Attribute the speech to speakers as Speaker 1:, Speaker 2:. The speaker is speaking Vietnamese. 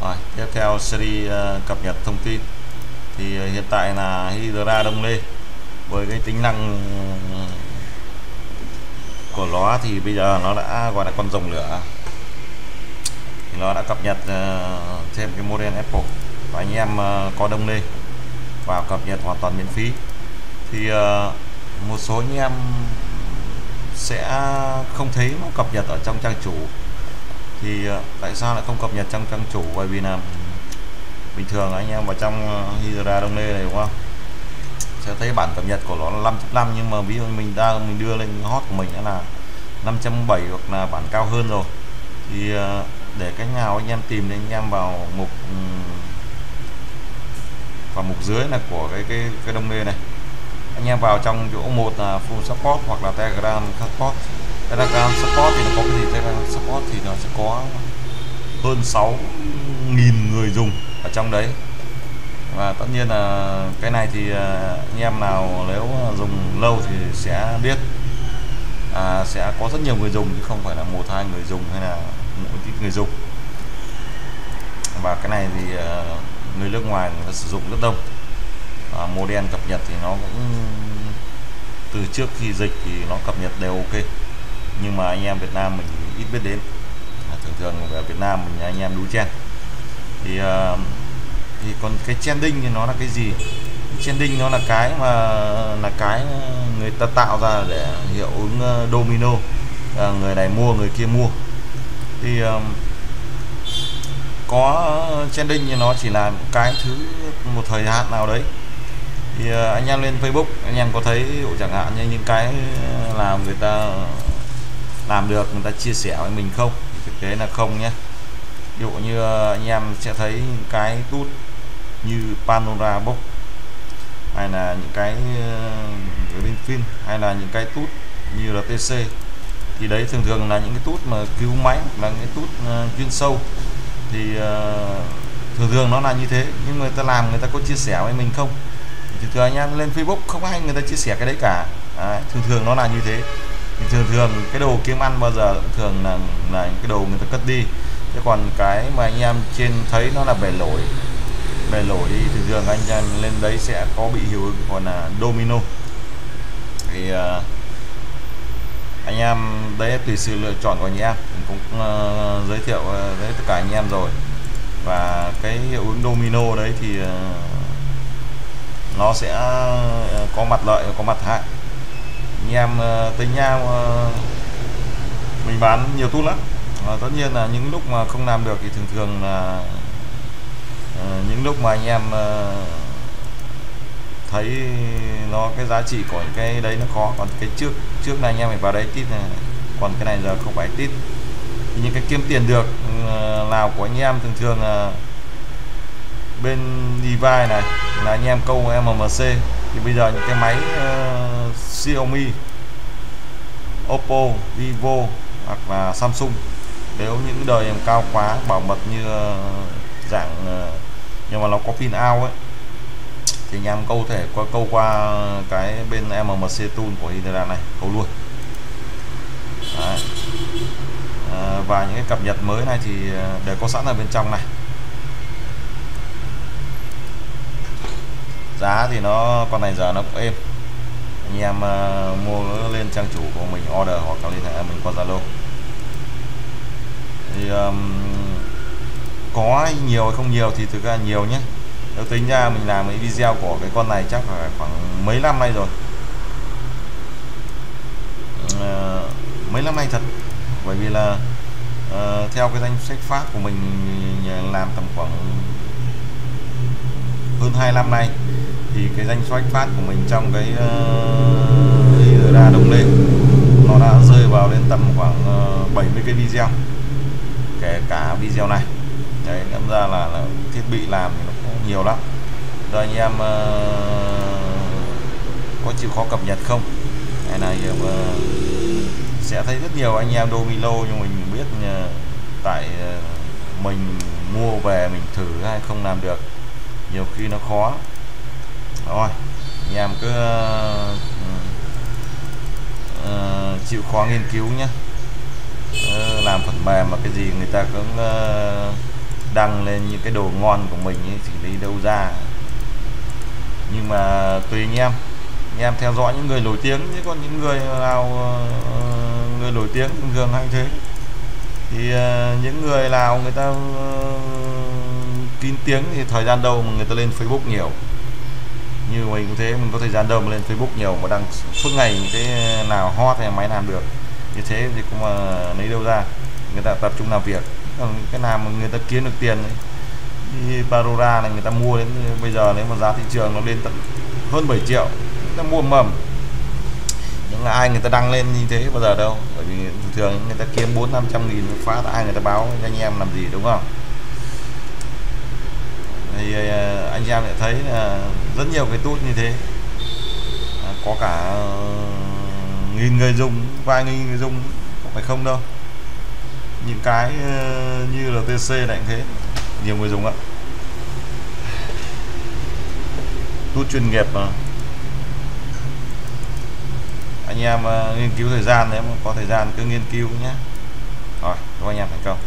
Speaker 1: rồi tiếp theo series uh, cập nhật thông tin. Thì uh, hiện tại là Hydra Đông Lê. Với cái tính năng ờ, của nó thì bây giờ nó đã gọi là con rồng lửa. Thì nó đã cập nhật uh, thêm cái model Apple. Và anh em uh, có Đông Lê. Vào cập nhật hoàn toàn miễn phí. Thì uh, một số anh em sẽ không thấy nó cập nhật ở trong trang chủ thì ờ, tại sao lại không cập nhật trong trang chủ? Bởi vì là ừ, bình thường anh em vào trong ờ, Hydra Đông Lê này, đúng không? Sẽ thấy bản cập nhật của nó là 5.5 nhưng mà ví dụ mình đang, mình đưa lên hot của mình là 5.7 hoặc là bản cao hơn rồi. Thì ờ, để cách nào anh em tìm thì anh em vào mục ừ, vào mục dưới là của cái cái cái đông lê này. Anh em vào trong chỗ một là full support hoặc là telegram support telegram support thì nó có cái gì? Telegram support thì nó sẽ có hơn 6.000 người dùng ở trong đấy. Và tất nhiên là cái này thì à, anh em nào nếu dùng lâu thì sẽ biết à, sẽ có rất nhiều người dùng chứ không phải là một hai người dùng hay là một ít người dùng. Và cái này thì à, người nước ngoài người ta sử dụng rất đông. À, model cập nhật thì nó cũng từ trước khi dịch thì nó cập nhật đều ok nhưng mà anh em Việt Nam mình ít biết đến. À, thường thường ở Việt Nam mình anh em đu chen. Thì uh, thì còn cái trending thì nó là cái gì? Trending nó là cái mà là cái người ta tạo ra để hiệu ứng ờ, domino. À, người này mua người kia mua. Thì um, có trending thì nó chỉ là cái thứ một thời hạn nào đấy. Thì uh, anh em lên Facebook anh em có thấy chẳng hạn như những cái làm người ta làm được người ta chia sẻ với mình không? Thực tế là không nhé. Ví dụ như ờ, anh em sẽ thấy cái tút như Panora Box hay là những cái ờ, Greenfin hay là những cái tút như RTC thì đấy thường thường là những cái tút mà cứu máy là những cái tút ờ, chuyên sâu. Thì uh, thường thường nó là như thế nhưng người ta làm người ta có chia sẻ với mình không? Thì thường anh em lên Facebook không ai người ta chia sẻ cái đấy cả. À, thường thường nó là như thế thì thường thường cái đồ kiếm ăn bao giờ thường là là cái đồ người ta cất đi. Chứ còn cái mà anh em trên thấy nó là bể lỗi bể lỗi thì thường thường anh em lên đấy sẽ có bị hiệu ứng còn là domino. Thì uh, anh em đấy tùy sự lựa chọn của anh em. Mình cũng uh, giới thiệu uh, với tất cả anh em rồi. Và cái hiệu ứng domino đấy thì uh, nó sẽ có mặt lợi có mặt hại anh em ờ, tính nhau ờ, mình bán nhiều tút lắm. Uh, tất nhiên là những lúc mà không làm được thì thường thường là ờ, những lúc mà anh em thấy nó cái giá trị của cái đấy nó khó còn cái trước trước này anh em phải vào đấy tít này còn cái này giờ không phải tít. Thì những cái kiếm tiền được nào của anh em thường thường là bên device này là anh em câu MMC thì bây giờ những cái máy uh, Xiaomi Oppo Vivo hoặc là Samsung nếu những đời cao quá bảo mật như uh, dạng uh, nhưng mà nó có pin out ấy. Thì anh em câu thể qua câu qua cái bên MMC tool của Hydra này câu luôn. Đấy. À, và những cái cập nhật mới này thì đều có sẵn ở bên trong này. Giá thì nó con này giờ nó cũng êm. Anh em uh, mua lên trang chủ của mình order hoặc là liên hệ mình qua Zalo. Thì um, có nhiều hay không nhiều thì thực ra nhiều nhé. Nếu tính ra mình làm cái video của cái con này chắc là khoảng mấy năm nay rồi. Uh, mấy năm nay thật. Bởi vì là uh, theo cái danh sách phát của mình làm tầm khoảng hơn hai năm nay thì cái danh sách phát của mình trong cái ờ, uh, ra đông lên nó đã rơi vào đến tầm khoảng ờ, uh, 70 cái video kể cả video này. Đấy đâm ra là, là thiết bị làm thì nó cũng nhiều lắm. Rồi anh em uh, có chịu khó cập nhật không? Hay là uh, sẽ thấy rất nhiều anh em domino nhưng mình biết uh, tại uh, mình mua về mình thử hay không làm được nhiều khi nó khó rồi anh em cứ uh, chịu khó nghiên cứu nhé. Uh, làm phần mềm mà cái gì người ta cũng uh, đăng lên những cái đồ ngon của mình ấy, thì đi đâu ra. Nhưng mà tùy anh em. Anh em theo dõi những người nổi tiếng chứ còn những người nào uh, người nổi tiếng thường thường hay thế. Thì uh, những người nào người ta uh, kín tiếng thì thời gian đâu mà người ta lên Facebook nhiều như mình cũng thế mình có thời gian đâu mà lên Facebook nhiều mà đăng suốt ngày những cái nào hot hay máy làm được. Như thế thì cũng mà lấy đâu ra người ta tập trung làm việc. Còn cái nào mà người ta kiếm được tiền ấy, như Parora này người ta mua đến bây giờ nếu mà giá thị trường nó lên tận hơn 7 triệu người ta mua mầm. Nhưng là ai người ta đăng lên như thế bao giờ đâu bởi vì thường thường người ta kiếm bốn năm trăm nghìn phá ai người ta báo cho anh em làm gì đúng không? Thì ờ, anh em lại thấy là rất nhiều cái tút như thế. À, có cả uh, nghìn người dùng vài nghìn người dùng không phải không đâu. Những cái uh, như là TC này thế nhiều người dùng ạ. Tút chuyên nghiệp mà. Anh em ờ, nghiên cứu thời gian nếu mà có thời gian cứ nghiên cứu nhé. Rồi chúc anh em thành công.